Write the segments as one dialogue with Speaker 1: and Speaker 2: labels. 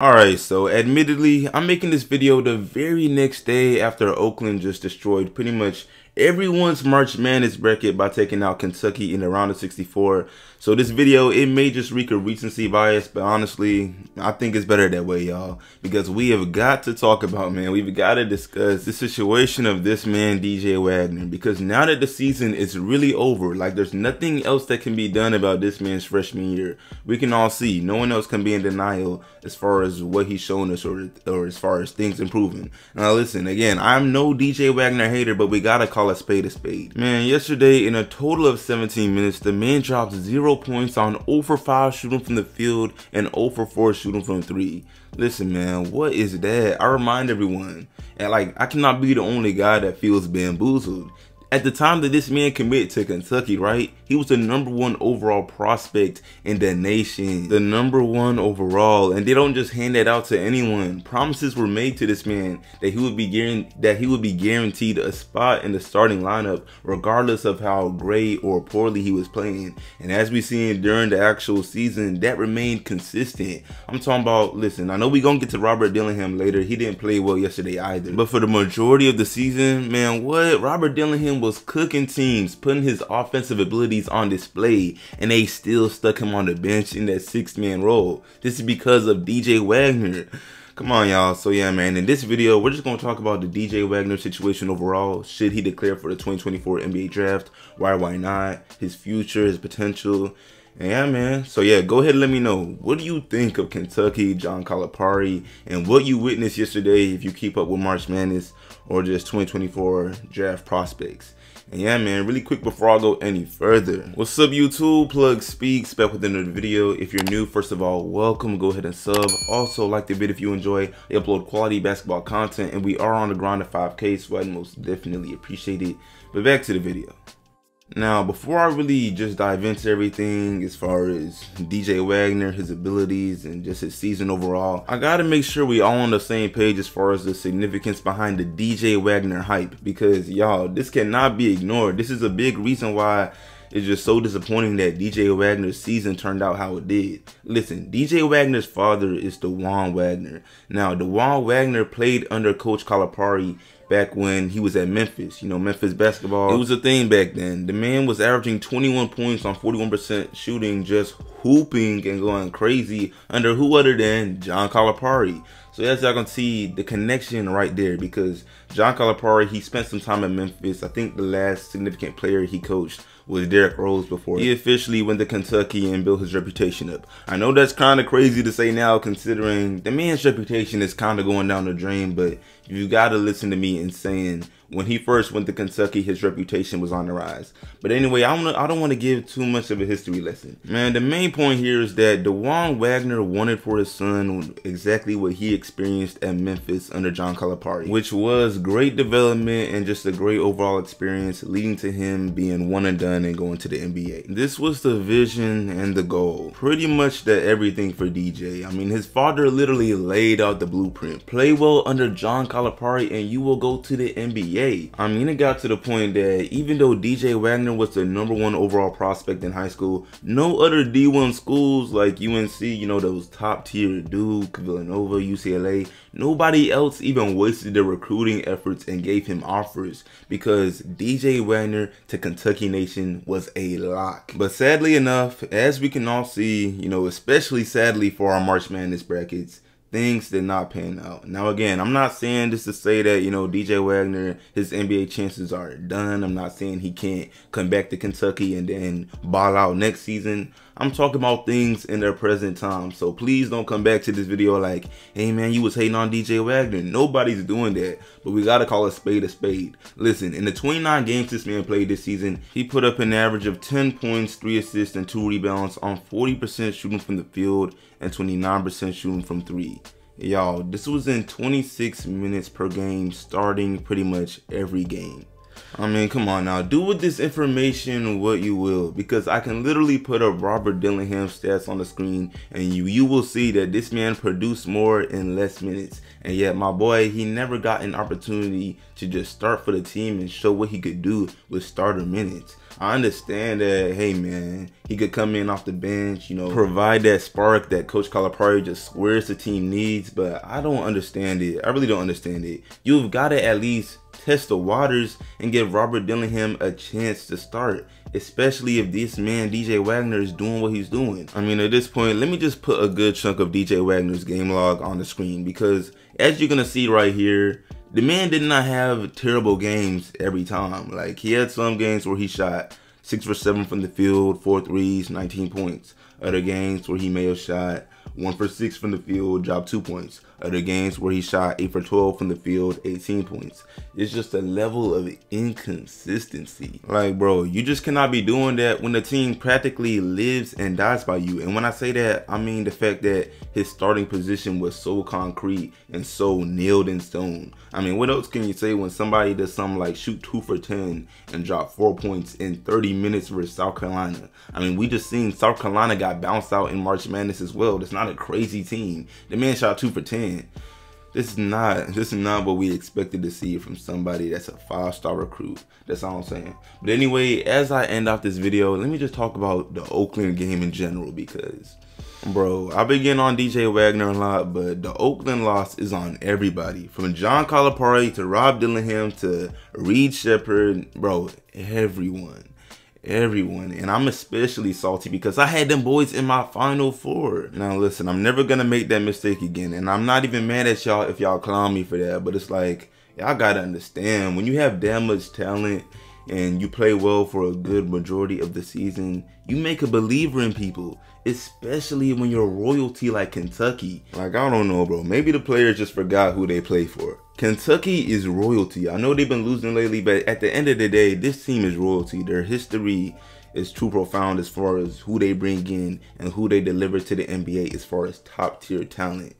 Speaker 1: Alright, so admittedly, I'm making this video the very next day after Oakland just destroyed pretty much everyone's March Madness bracket by taking out Kentucky in the round of 64. So this video, it may just reek of recency bias, but honestly, I think it's better that way, y'all. Because we have got to talk about, man, we've got to discuss the situation of this man, DJ Wagner. Because now that the season is really over, like there's nothing else that can be done about this man's freshman year. We can all see, no one else can be in denial as far as what he's shown us or, or as far as things improving. Now listen, again, I'm no DJ Wagner hater, but we gotta call a spade a spade. Man, yesterday in a total of 17 minutes, the man dropped zero points on 0 for 5 shooting from the field and 0 for 4 shooting from 3. Listen, man, what is that? I remind everyone, and like, I cannot be the only guy that feels bamboozled. At the time that this man committed to Kentucky, right? He was the number one overall prospect in the nation. The number one overall. And they don't just hand that out to anyone. Promises were made to this man that he would be that he would be guaranteed a spot in the starting lineup, regardless of how great or poorly he was playing. And as we seen during the actual season, that remained consistent. I'm talking about, listen, I know we gonna get to Robert Dillingham later. He didn't play well yesterday either. But for the majority of the season, man, what? Robert Dillingham was cooking teams, putting his offensive abilities on display, and they still stuck him on the bench in that six-man role. This is because of DJ Wagner. Come on, y'all. So yeah, man, in this video, we're just going to talk about the DJ Wagner situation overall. Should he declare for the 2024 NBA draft? Why, why not? His future, his potential. Yeah, man. So yeah, go ahead and let me know. What do you think of Kentucky, John Calipari, and what you witnessed yesterday if you keep up with March Madness or just 2024 draft prospects? And yeah, man, really quick before I go any further. What's up, YouTube? PlugSpeakz back with another video. If you're new, first of all, welcome. Go ahead and sub. Also, like the video if you enjoy. They upload quality basketball content, and we are on the grind of 5K, so I'd most definitely appreciate it. But back to the video. Now, before I really just dive into everything as far as DJ Wagner, his abilities, and just his season overall, I gotta make sure we all on the same page as far as the significance behind the DJ Wagner hype. Because y'all, this cannot be ignored. This is a big reason why it's just so disappointing that DJ Wagner's season turned out how it did. Listen, DJ Wagner's father is Dajuan Wagner. Now, Dajuan Wagner played under Coach Calipari back when he was at Memphis. You know, Memphis basketball. It was a thing back then. The man was averaging 21 points on 41% shooting, just hooping and going crazy under who other than John Calipari. So as y'all can see the connection right there because John Calipari, he spent some time at Memphis. I think the last significant player he coached was Derrick Rose before he officially went to Kentucky and built his reputation up. I know that's kind of crazy to say now considering the man's reputation is kind of going down the drain, but you got to listen to me in saying when he first went to Kentucky, his reputation was on the rise. But anyway, I don't I don't want to give too much of a history lesson. Man, the main point here is that Dajuan Wagner wanted for his son exactly what he experienced at Memphis under John Calipari, which was great development and just a great overall experience, leading to him being one and done and going to the NBA. This was the vision and the goal. Pretty much the everything for DJ. I mean, his father literally laid out the blueprint. Play well under John Calipari and you will go to the NBA. I mean, it got to the point that even though DJ Wagner was the number one overall prospect in high school, no other D1 schools like UNC, you know, those top tier Duke, Villanova, UCLA, nobody else even wasted their recruiting efforts and gave him offers because DJ Wagner to Kentucky Nation was a lock. But sadly enough, as we can all see, you know, especially sadly for our March Madness brackets, things did not pan out. Now, again, I'm not saying this to say that, you know, DJ Wagner, his NBA chances are done. I'm not saying he can't come back to Kentucky and then ball out next season. I'm talking about things in their present time. So please don't come back to this video like, hey man, you was hating on DJ Wagner. Nobody's doing that. But we gotta call a spade a spade. Listen, in the 29 games this man played this season, he put up an average of 10 points, 3 assists, and 2 rebounds on 40% shooting from the field and 29% shooting from 3. Y'all, this was in 26 minutes per game, starting pretty much every game. I mean, come on now. Do with this information what you will. Because I can literally put up Robert Dillingham stats on the screen and you, you will see that this man produced more in less minutes. And yet my boy, he never got an opportunity to just start for the team and show what he could do with starter minutes. I understand that, hey man, he could come in off the bench, you know, provide that spark that Coach Calipari just swears the team needs, but I don't understand it. I really don't understand it. You've got to at least test the waters and give Robert Dillingham a chance to start, especially if this man DJ Wagner is doing what he's doing. I mean, at this point, let me just put a good chunk of DJ Wagner's game log on the screen because as you're gonna see right here, the man did not have terrible games every time. Like he had some games where he shot six for seven from the field, four threes, 19 points. Other games where he may have shot one for six from the field, dropped two points. Other games where he shot eight for 12 from the field, 18 points. It's just a level of inconsistency. Like, bro, you just cannot be doing that when the team practically lives and dies by you. And when I say that, I mean the fact that his starting position was so concrete and so nailed in stone. I mean, what else can you say when somebody does something like shoot two for 10 and drop four points in 30 minutes versus South Carolina? I mean, we just seen South Carolina got bounced out in March Madness as well. That's not a crazy team. The man shot two for 10 this is not this is not what we expected to see from somebody that's a five-star recruit. That's all I'm saying. But anyway, as I end off this video, let me just talk about the Oakland game in general because bro, I've been getting on DJ Wagner a lot, but the Oakland loss is on everybody. From John Calipari to Rob Dillingham to Reed Sheppard, bro, everyone. Everyone. And i'm especially salty because i had them boys in my final four. Now listen i'm never gonna make that mistake again and i'm not even mad at y'all if y'all clown me for that but it's like y'all gotta understand when you have that much talent and you play well for a good majority of the season, you make a believer in people, especially when you're royalty like Kentucky. Like, I don't know, bro. Maybe the players just forgot who they play for. Kentucky is royalty. I know they've been losing lately, but at the end of the day, this team is royalty. Their history is too profound as far as who they bring in and who they deliver to the NBA as far as top tier talent.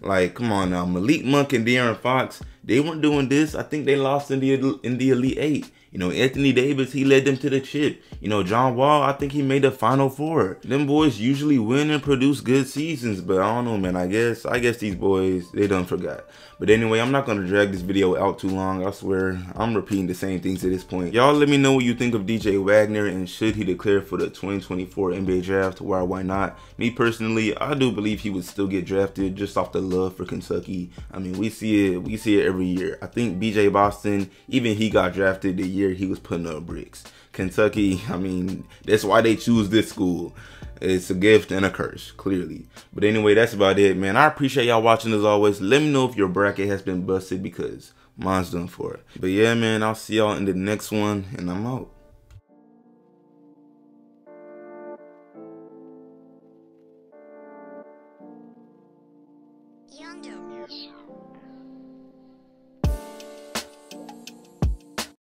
Speaker 1: Like, come on now, Malik Monk and De'Aaron Fox, they weren't doing this. I think they lost in the in the Elite Eight. You know, Anthony Davis, he led them to the chip. You know, John Wall, I think he made the final four. Them boys usually win and produce good seasons, but I don't know, man. I guess, I guess these boys, they done forgot. But anyway, I'm not going to drag this video out too long. I swear, I'm repeating the same things at this point. Y'all let me know what you think of DJ Wagner and should he declare for the 2024 NBA draft? Why why not? Me personally, I do believe he would still get drafted just off the love for Kentucky. I mean, we see it, we see it every year. I think BJ Boston, even he got drafted the year he was putting up bricks. Kentucky, I mean, that's why they choose this school. It's a gift and a curse, clearly. But anyway, that's about it, man. I appreciate y'all watching as always. Let me know if your bracket has been busted because mine's done for it. But yeah, man, I'll see y'all in the next one, and I'm out.